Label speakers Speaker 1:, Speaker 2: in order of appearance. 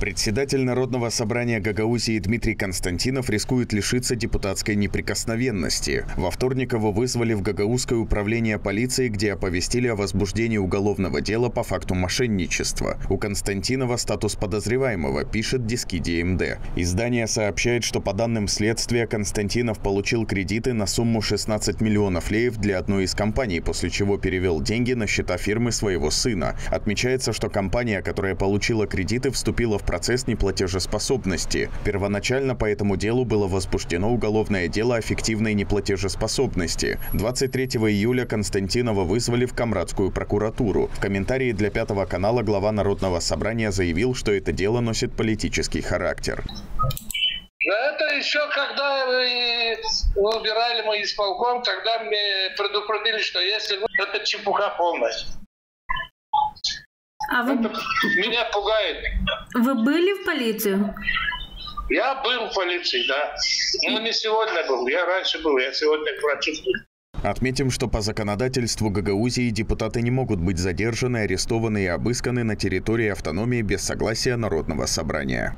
Speaker 1: Председатель Народного собрания Гагаузии Дмитрий Константинов рискует лишиться депутатской неприкосновенности. Во вторник его вызвали в Гагаузское управление полиции, где оповестили о возбуждении уголовного дела по факту мошенничества. У Константинова статус подозреваемого, пишет Дискиди МД. Издание сообщает, что по данным следствия Константинов получил кредиты на сумму 16 миллионов леев для одной из компаний, после чего перевел деньги на счета фирмы своего сына. Отмечается, что компания, которая получила кредиты, вступила в процесс неплатежеспособности. Первоначально по этому делу было возбуждено уголовное дело о фиктивной неплатежеспособности. 23 июля Константинова вызвали в Камрадскую прокуратуру. В комментарии для Пятого канала глава Народного собрания заявил, что это дело носит политический характер.
Speaker 2: Это еще когда выбирали мы исполком, тогда мне предупредили, что если это чепуха полностью.
Speaker 3: А вы...
Speaker 2: Меня пугает.
Speaker 3: Вы были в полицию?
Speaker 2: Я был в полиции, да. Но не сегодня был. Я раньше был, я сегодня к врачу.
Speaker 1: Отметим, что по законодательству Гагаузии депутаты не могут быть задержаны, арестованы и обысканы на территории автономии без согласия Народного собрания.